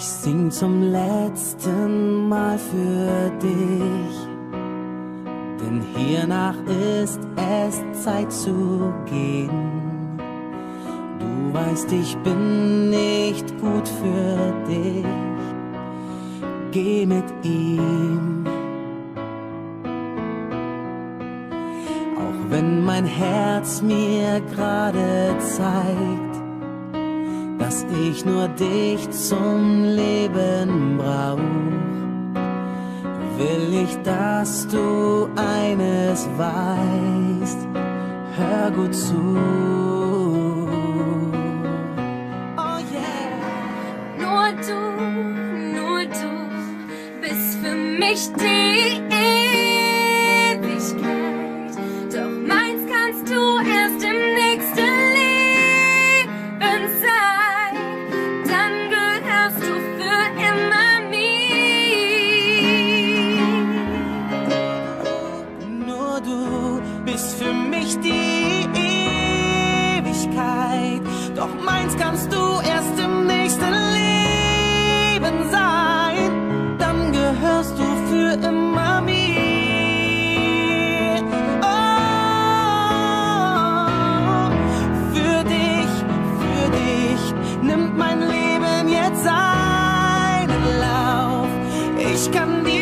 Ich sing zum letzten Mal für dich, denn hiernach ist es Zeit zu gehen. Du weißt, ich bin nicht gut für dich. Geh mit ihm. Auch wenn mein Herz mir gerade zeigt, dass ich nur dich zum Leben brauch, will ich, dass du eines weißt. Hör gut zu. Oh yeah. Nur du, nur du bist für mich die ist für mich die Ewigkeit. Doch meins kannst du erst im nächsten Leben sein. Dann gehörst du für immer mir. Oh, für dich, für dich nimmt mein Leben jetzt seinen Lauf. Ich kann dir